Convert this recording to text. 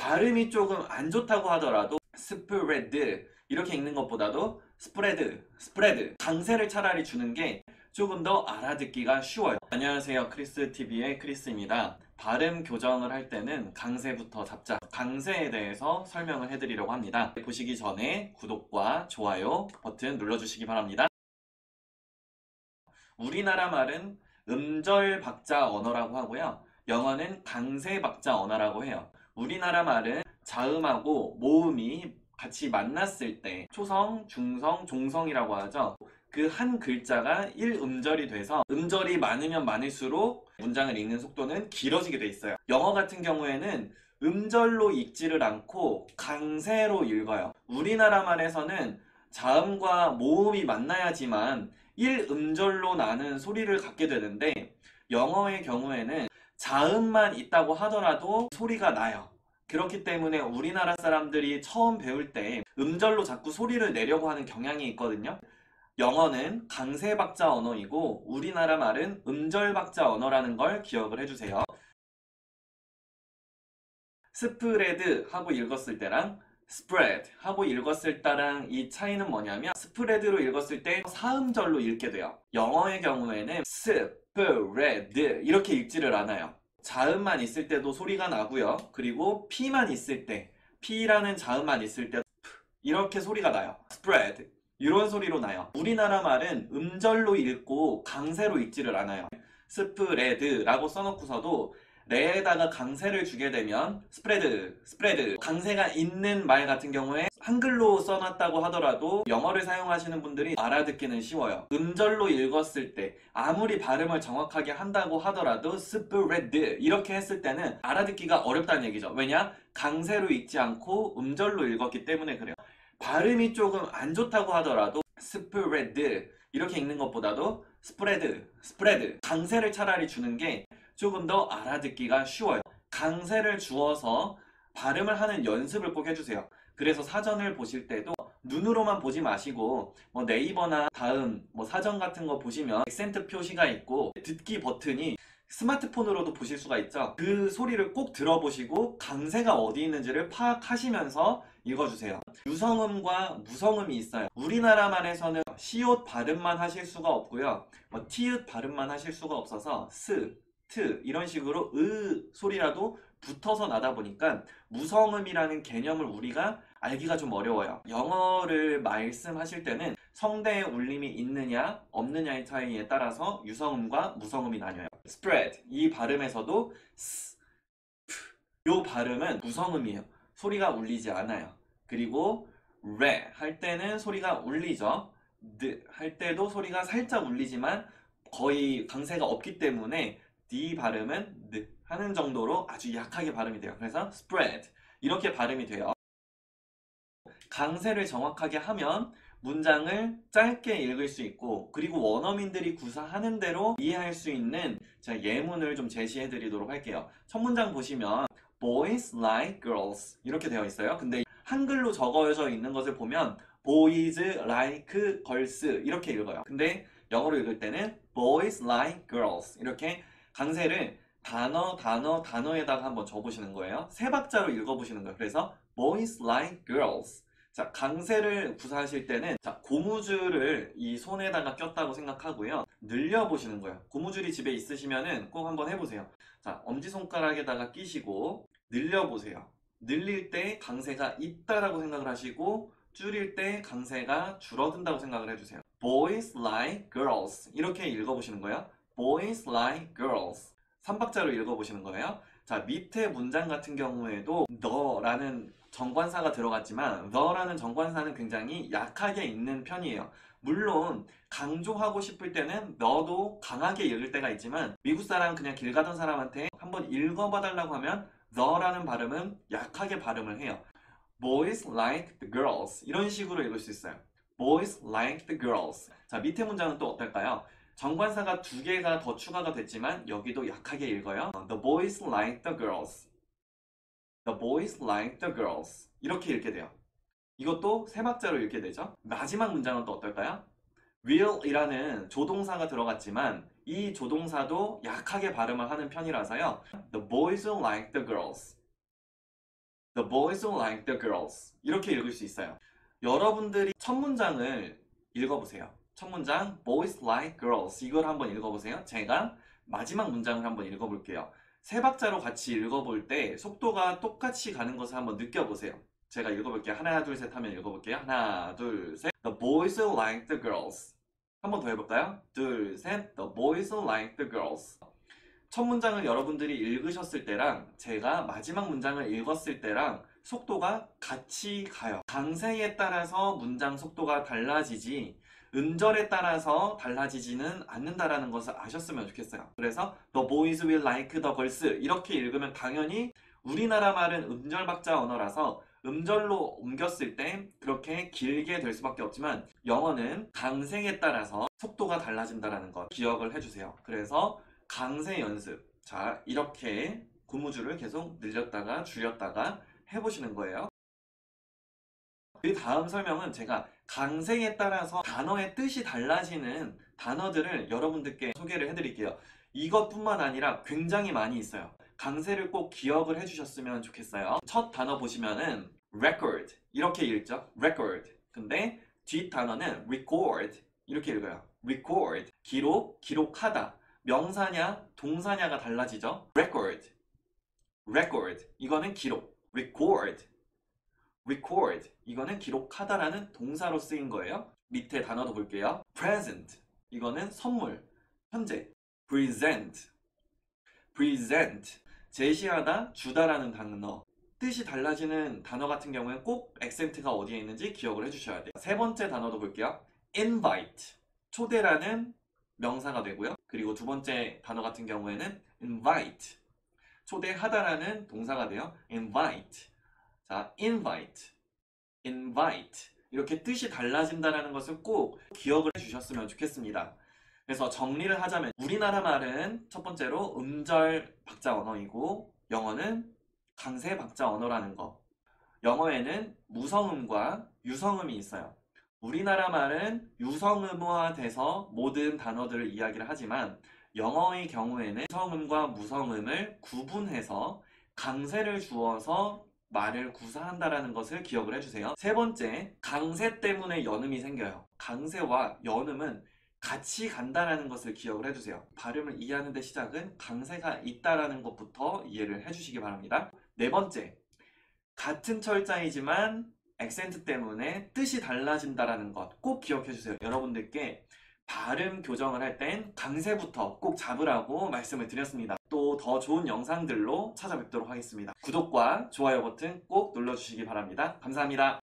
발음이 조금 안 좋다고 하더라도 스프레드 이렇게 읽는 것보다도 spread, spread 강세를 차라리 주는 게 조금 더 알아듣기가 쉬워요. 안녕하세요. 크리스TV의 크리스입니다. 발음 교정을 할 때는 강세부터 잡자. 강세에 대해서 설명을 해드리려고 합니다. 보시기 전에 구독과 좋아요 버튼 눌러주시기 바랍니다. 우리나라 말은 음절 박자 언어라고 하고요. 영어는 강세 박자 언어라고 해요. 우리나라 말은 자음하고 모음이 같이 만났을 때 초성, 중성, 종성이라고 하죠. 그 한 글자가 1음절이 돼서 음절이 많으면 많을수록 문장을 읽는 속도는 길어지게 돼 있어요. 영어 같은 경우에는 음절로 읽지를 않고 강세로 읽어요. 우리나라 말에서는 자음과 모음이 만나야지만 1음절로 나는 소리를 갖게 되는데 영어의 경우에는 자음만 있다고 하더라도 소리가 나요. 그렇기 때문에 우리나라 사람들이 처음 배울 때 음절로 자꾸 소리를 내려고 하는 경향이 있거든요. 영어는 강세 박자 언어이고 우리나라 말은 음절 박자 언어라는 걸 기억을 해주세요. 스프레드 하고 읽었을 때랑 spread 하고 읽었을 때랑 이 차이는 뭐냐면 스프레드로 읽었을 때 사음절로 읽게 돼요. 영어의 경우에는 spread 이렇게 읽지를 않아요. 자음만 있을 때도 소리가 나고요. 그리고 P만 있을 때 P라는 자음만 있을 때 이렇게 소리가 나요. spread 이런 소리로 나요. 우리나라 말은 음절로 읽고 강세로 읽지를 않아요. 스프레드라고 써놓고서도 레에다가 강세를 주게 되면 spread, spread 강세가 있는 말 같은 경우에 한글로 써놨다고 하더라도 영어를 사용하시는 분들이 알아듣기는 쉬워요. 음절로 읽었을 때 아무리 발음을 정확하게 한다고 하더라도 스프레드 이렇게 했을 때는 알아듣기가 어렵다는 얘기죠. 왜냐? 강세로 읽지 않고 음절로 읽었기 때문에 그래요. 발음이 조금 안 좋다고 하더라도 스프레드 이렇게 읽는 것보다도 spread, spread 강세를 차라리 주는 게 조금 더 알아듣기가 쉬워요. 강세를 주어서 발음을 하는 연습을 꼭 해주세요. 그래서 사전을 보실 때도 눈으로만 보지 마시고 뭐 네이버나 다음 뭐 사전 같은 거 보시면 액센트 표시가 있고 듣기 버튼이 스마트폰으로도 보실 수가 있죠. 그 소리를 꼭 들어보시고 강세가 어디 있는지를 파악하시면서 읽어주세요. 유성음과 무성음이 있어요. 우리나라 말에서는 시옷 발음만 하실 수가 없고요. 뭐 티읕 발음만 하실 수가 없어서 스, 트 이런 식으로 으 소리라도 붙어서 나다 보니까 무성음이라는 개념을 우리가 알기가 좀 어려워요. 영어를 말씀하실 때는 성대의 울림이 있느냐 없느냐의 차이에 따라서 유성음과 무성음이 나뉘어요. spread 이 발음에서도 s, p, 요 발음은 무성음이에요. 소리가 울리지 않아요. 그리고 re 할 때는 소리가 울리죠. d 할 때도 소리가 살짝 울리지만 거의 강세가 없기 때문에 D 발음은 느 하는 정도로 아주 약하게 발음이 돼요. 그래서 spread 이렇게 발음이 돼요. 강세를 정확하게 하면 문장을 짧게 읽을 수 있고 그리고 원어민들이 구사하는 대로 이해할 수 있는 제가 예문을 좀 제시해 드리도록 할게요. 첫 문장 보시면 boys like girls 이렇게 되어 있어요. 근데 한글로 적어져 있는 것을 보면 boys like girls 이렇게 읽어요. 근데 영어로 읽을 때는 boys like girls 이렇게 강세를 단어, 단어, 단어에다가 한번 적어보시는 거예요. 세 박자로 읽어보시는 거예요. 그래서 boys like girls. 자, 강세를 구사하실 때는 자, 고무줄을 이 손에다가 꼈다고 생각하고요. 늘려보시는 거예요. 고무줄이 집에 있으시면은 꼭 한번 해보세요. 자, 엄지손가락에다가 끼시고 늘려보세요. 늘릴 때 강세가 있다라고 생각을 하시고 줄일 때 강세가 줄어든다고 생각을 해주세요. boys like girls. 이렇게 읽어보시는 거예요. Boys like girls. 3박자로 읽어보시는 거예요. 자, 밑에 문장 같은 경우에도 너라는 정관사가 들어갔지만 너라는 정관사는 굉장히 약하게 읽는 편이에요. 물론 강조하고 싶을 때는 너도 강하게 읽을 때가 있지만 미국 사람 그냥 길 가던 사람한테 한번 읽어봐 달라고 하면 너라는 발음은 약하게 발음을 해요. Boys like the girls 이런 식으로 읽을 수 있어요. Boys like the girls. 자 밑에 문장은 또 어떨까요? 정관사가 두 개가 더 추가가 됐지만 여기도 약하게 읽어요. The boys like the girls. The boys like the girls. 이렇게 읽게 돼요. 이것도 세 박자로 읽게 되죠. 마지막 문장은 또 어떨까요? will이라는 조동사가 들어갔지만 이 조동사도 약하게 발음을 하는 편이라서요. The boys like the girls. The boys like the girls. 이렇게 읽을 수 있어요. 여러분들이 첫 문장을 읽어보세요. 첫 문장 boys like girls 이걸 한번 읽어보세요. 제가 마지막 문장을 한번 읽어볼게요. 세 박자로 같이 읽어볼 때 속도가 똑같이 가는 것을 한번 느껴보세요. 제가 읽어볼게요. 하나, 둘, 셋 하면 읽어볼게요. 하나, 둘, 셋. The boys like the girls. 한번 더 해볼까요? 둘, 셋. The boys like the girls. 첫 문장을 여러분들이 읽으셨을 때랑 제가 마지막 문장을 읽었을 때랑 속도가 같이 가요. 강세에 따라서 문장 속도가 달라지지 음절에 따라서 달라지지는 않는다라는 것을 아셨으면 좋겠어요. 그래서 The boys will like the girls 이렇게 읽으면 당연히 우리나라 말은 음절 박자 언어라서 음절로 옮겼을 때 그렇게 길게 될 수밖에 없지만 영어는 강세에 따라서 속도가 달라진다는 것 기억을 해주세요. 그래서 강세 연습. 자, 이렇게 고무줄을 계속 늘렸다가 줄였다가 해보시는 거예요. 그 다음 설명은 제가 강세에 따라서 단어의 뜻이 달라지는 단어들을 여러분들께 소개를 해드릴게요. 이것뿐만 아니라 굉장히 많이 있어요. 강세를 꼭 기억을 해주셨으면 좋겠어요. 첫 단어 보시면은 record 이렇게 읽죠. record. 근데 뒷 단어는 record 이렇게 읽어요. record 기록, 기록하다. 명사냐, 동사냐가 달라지죠. record, record 이거는 기록. record, record 이거는 기록하다라는 동사로 쓰인 거예요. 밑에 단어도 볼게요. present 이거는 선물, 현재. present, present 제시하다, 주다라는 단어. 뜻이 달라지는 단어 같은 경우는 꼭 액센트가 어디에 있는지 기억을 해주셔야 돼요. 세 번째 단어도 볼게요. invite 초대라는 명사가 되고요. 그리고 두 번째 단어 같은 경우에는 invite 초대하다라는 동사가 돼요. invite 자, invite invite 이렇게 뜻이 달라진다는 것을 꼭 기억을 해주셨으면 좋겠습니다. 그래서 정리를 하자면 우리나라 말은 첫 번째로 음절 박자 언어이고 영어는 강세 박자 언어라는 거. 영어에는 무성음과 유성음이 있어요. 우리나라 말은 유성음화돼서 모든 단어들을 이야기를 하지만 영어의 경우에는 성음과 무성음을 구분해서 강세를 주어서 말을 구사한다라는 것을 기억을 해주세요. 세 번째, 강세 때문에 연음이 생겨요. 강세와 연음은 같이 간다라는 것을 기억을 해주세요. 발음을 이해하는 데 시작은 강세가 있다라는 것부터 이해를 해주시기 바랍니다. 네 번째, 같은 철자이지만 액센트 때문에 뜻이 달라진다라는 것 꼭 기억해 주세요. 여러분들께 발음 교정을 할 땐 강세부터 꼭 잡으라고 말씀을 드렸습니다. 또 더 좋은 영상들로 찾아뵙도록 하겠습니다. 구독과 좋아요 버튼 꼭 눌러주시기 바랍니다. 감사합니다.